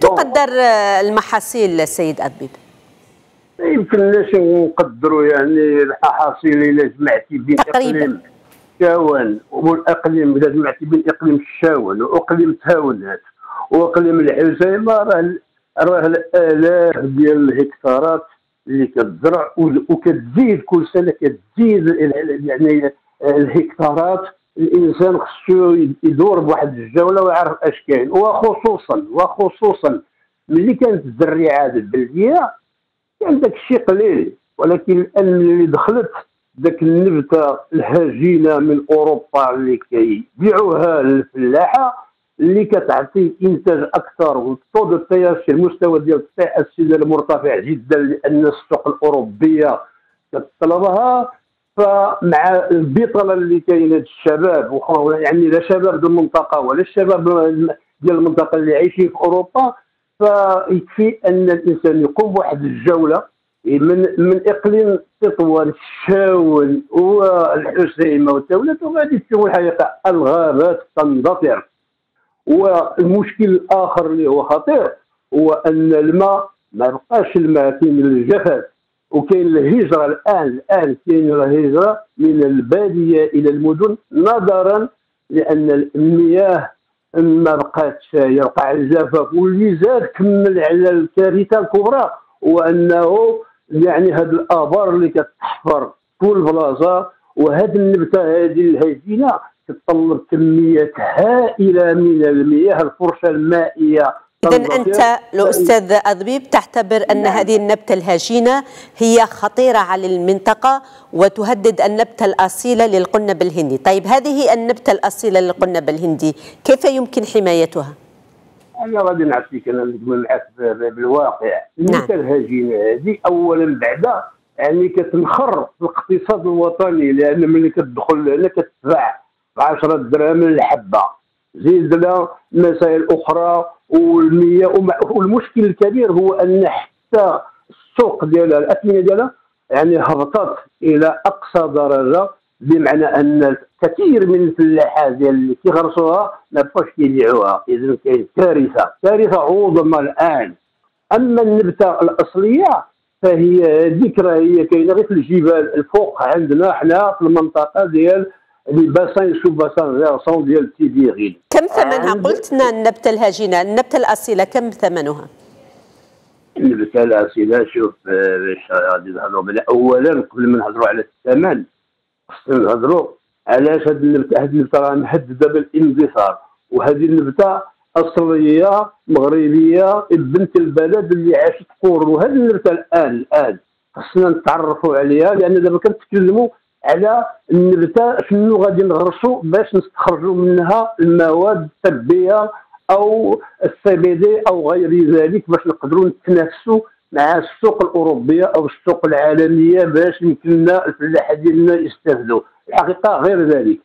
تقدر المحاصيل السيد أدبيب؟ ما يمكنناش نقدروا يعني المحاصيل إلا جمعتي بين. إقليم الشاون والإقليم إذا جمعتي بين إقليم الشاون وإقليم تهاونات وإقليم الحسيمه راه راه الآلاف ديال الهكتارات اللي كتزرع وكتزيد كل سنة كتزيد يعني الهكتارات الإنسان خصو يدور بواحد الجوله ويعرف أش كاين. وخصوصا وخصوصا ملي كانت الزريعات البلدية كان داك الشيء قليل. ولكن الان اللي دخلت ذاك النبتة الهجينه من أوروبا اللي كيبيعوها للفلاحة اللي كتعطي إنتاج أكثر والطو دو بياج المستوى ديال السيدة مرتفع جدا لأن السوق الأوروبية كتطلبها فمع البطاله اللي كاينة الشباب يعني لا شباب ديال المنطقة ولا الشباب ديال المنطقة اللي عايشين في أوروبا فيكفي أن الإنسان يقوم بواحد الجولة من من إقليم تطوان الشاون والحسيمه والتولات وغادي تكون الحقيقة الغابات تندثر. والمشكل الآخر اللي هو خطير هو أن الماء ما بقاش الماء كاين الجفاف وكاين الهجرة الآن الآن كاين الهجرة من البادية إلى المدن نظرا لأن المياه ما بقاتش يوقع الجفاف واللي زاد كمل على الكارثة الكبرى هو انه يعني هاد الآبار اللي كتحفر كل بلاصه وهاد النبتة هذه الهجينه تتطلب كميات هائلة من المياه الفرشة المائية إذا أنت الأستاذ أضبيب تعتبر أن نعم. هذه النبتة الهجينة هي خطيرة على المنطقة وتهدد النبتة الأصيلة للقنب الهندي طيب هذه النبتة الأصيلة للقنب الهندي كيف يمكن حمايتها؟ أنا غادي نعطيك نجمل معك بالواقع نعم. النبته الهجينه هذه اولا بعدا يعني كتنخر في الاقتصاد الوطني لأن ملي كتدخل هنا كتدفع ب 10 دراهم الحبه زيد مسائل أخرى والمياه والمشكل الكبير هو أن حتى السوق ديالها الاثمنه ديالها يعني هبطت إلى أقصى درجة بمعنى أن كثير من الفلاحات ديال اللي كيغرسوها ما بقاوش كيبيعوها. اذا كاين كارثة. كارثة عظمى الآن. أما النبتة الأصلية فهي ذكرى هي كاينة غير في الجبال الفوق عندنا حنا في المنطقة ديال لي باسان سو باسان فيرسون ديال تيبيرين كم ثمنها؟ عند- قلتنا النبتة الهجينة النبتة الأصيلة كم ثمنها؟ النبته الاسئله شوف آه، باش غادي نهضروا بلا اولا قبل ما نهضروا على الثمن خصنا نهضروا علاش هاد النبته هاد النبتة راه مهدده بالاندثار وهذه النبتة اصليه مغربية بنت البلد اللي عاشت قرون وهذه النبتة الان الآن خصنا نتعرفوا عليها لأن دابا كنتكلموا على النبته شنو غادي نغرسوا باش نستخرجوا منها المواد الطبيه أو السي بي دي أو غير ذلك باش نقدروا نتنافسوا مع السوق الأوروبية أو السوق العالمية باش يمكن لنا الفلاحه ديالنا يستافدوا. الحقيقة غير ذلك.